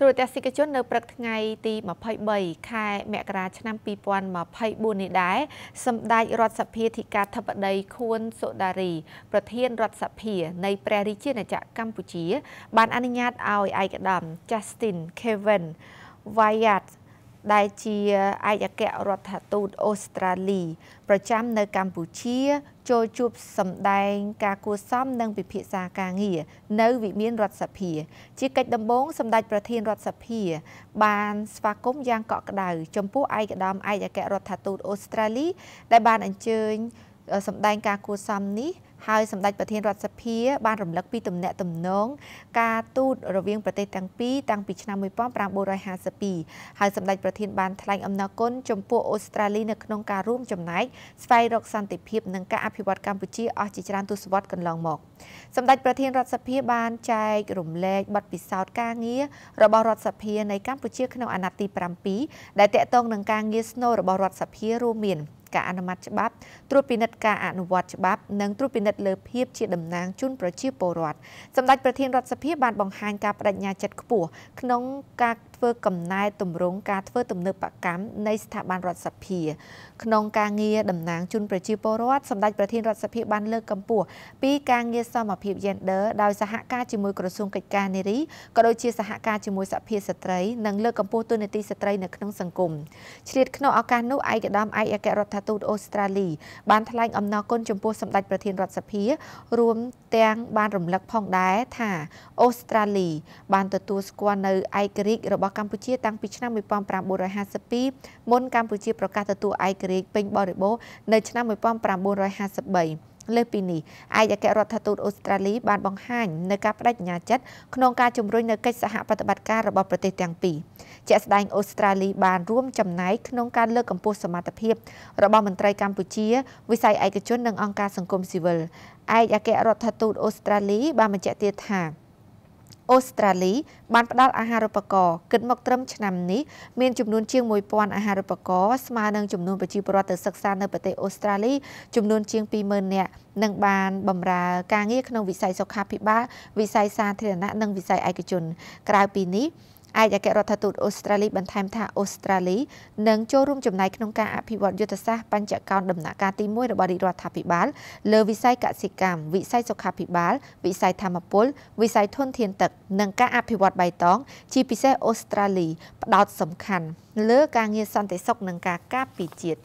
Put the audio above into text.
ទូរទស្សនិកជននៅព្រឹកថ្ងៃទី23ខែមករាឆ្នាំ2024នេះដែរសម្ដេចរដ្ឋសភាធិការធិបតីខួនសុដារី ប្រធានរដ្ឋសភានៃព្រះរាជាណាចក្រកម្ពុជា បានអនុញ្ញាតឲ្យឯកឧត្តម Justin Kevin Wyatt ដែលជាឯកអគ្គរដ្ឋទូតអូស្ត្រាលី ប្រចាំនៅកម្ពុជា ចូលជួបសម្ដែងការគួសមនិងពិភាក្សាការងារនៅវិមានរដ្ឋសភា ជាកិច្ចដំបូងសម្ដេចប្រធានរដ្ឋសភា បានស្វាគមន៍យ៉ាងកក់ក្ដៅចំពោះឯកឧត្តមឯកអគ្គរដ្ឋទូតអូស្ត្រាលី ដែលបានអញ្ជើញសម្ដែងការគួសមនេះ ហើយសម្ដេចប្រធានរដ្ឋសភា បានរំលឹកពីទំនាក់ទំនងការទូតរវាងប្រទេសទាំងពីរតាំងពីឆ្នាំ1952ហើយសម្ដេចប្រធានបានថ្លែងអំណរគុណចំពោះអូស្ត្រាលីនៅក្នុងការរួមចំណែកស្វែងរកសន្តិភាពនិងការអភិវឌ្ឍកម្ពុជាអស់ជាច្រើនទសវត្សរ៍កន្លងមកសម្ដេចប្រធានរដ្ឋសភាបានចែករំលែកបទពិសោធន៍ការងាររបស់រដ្ឋសភានៃកម្ពុជាក្នុងអាណត្តិទី7ដែលតាក់ទងនឹងការងារស្នូលរបស់រដ្ឋសភារួមមាន ការអនុម័តច្បាប់ត្រួតពិនិត្យការអនុវត្តច្បាប់និងត្រួតពិនិត្យលើភាពជាតំណាងជូនប្រជាពលរដ្ឋសម្ដេចប្រធានរដ្ឋសភាបានបង្ហាញការបដិញ្ញាចិត្តខ្ពស់ក្នុងការធ្វើកំណែទម្រង់ការធ្វើទំនើបកម្មនៃស្ថាប័នរដ្ឋសភាក្នុងការងារតំណាងជូនប្រជាពលរដ្ឋសម្ដេចប្រធានរដ្ឋសភាបានលើកកម្ពស់ពីការងារសមភាព Gender ដោយសហការជាមួយក្រសួងកិច្ចការនារីក៏ដូចជាសហការជាមួយសភាស្ត្រីនិងលើកកម្ពស់ទូនាទីស្ត្រីនៅក្នុងសង្គមឆ្លៀតក្នុងឱកាសនោះឯកឧត្តមឯកអគ្គរដ្ឋទូតអូស្ត្រាលីបានថ្លែងអំណរគុណចំពោះសម្ដេចប្រធានរដ្ឋសភា រួមទាំងបានរំលឹកផងដែរថាអូស្ត្រាលីបានទទួលស្គាល់នៅឯករាជ្យរបស់កម្ពុជាតាំងពីឆ្នាំ1952មុនកម្ពុជាប្រកាសទទួលឯករាជ្យពេញបរិបូរណ៍នៅឆ្នាំ1953លើសពីនេះឯកអគ្គរដ្ឋទូតអូស្ត្រាលីបានបង្ហាញនៅការបដិញ្ញាចិត្តក្នុងការជំរុញនៅកិច្ចសហប្រតិបត្តិការរបស់ប្រទេសទាំងពីរជាក់ស្ដែងអូស្ត្រាលីបានរួមចំណែកក្នុងការលើកកម្ពស់សមត្ថភាពរបស់មន្ត្រីកម្ពុជាវិស័យឯកជននិងអង្គការសង្គមស៊ីវិលឯកអគ្គរដ្ឋទូតអូស្ត្រាលីបានបញ្ជាក់ទៀតថា អូស្ត្រាលីបានផ្ដល់អាហារូបករណ៍គិតមកត្រឹមឆ្នាំនេះមានចំនួនជាង1000អាហារូបករណ៍ស្មើនឹងចំនួនប្រជាពលរដ្ឋទៅសិក្សានៅប្រទេសអូស្ត្រាលីចំនួនជាង20000នាក់និងបានបម្រើការងារក្នុងវិស័យសុខាភិបាលវិស័យសាធារណៈនិងវិស័យឯកជនក្រៅពីនេះ ឯកអគ្គរដ្ឋទូតអូស្ត្រាលីបន្ថែមថាអូស្ត្រាលីនឹងចូលរួមចំណែកក្នុងការអភិវឌ្ឍយុទ្ធសាស្ត្របញ្ចកោណដំណាក់កាលទី1របស់រាជរដ្ឋាភិបាលលើវិស័យកសិកម្មវិស័យសុខាភិបាល វិស័យធម្មពលវិស័យធនធានទឹក និងការអភិវឌ្ឍបៃតង ជាពិសេសអូស្ត្រាលីផ្ដោតសំខាន់លើការងារសន្តិសុខនិងការការពារជាតិ